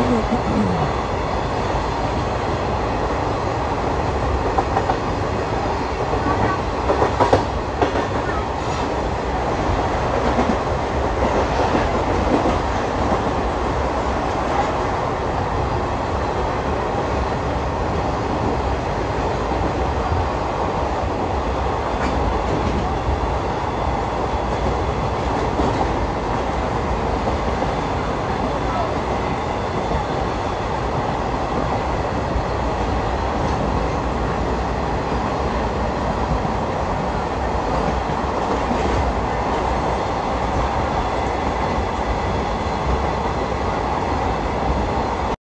何?